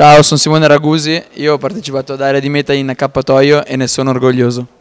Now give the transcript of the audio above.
Ciao, sono Simone Ragusi, io ho partecipato ad Area di Meta in accappatoio e ne sono orgoglioso.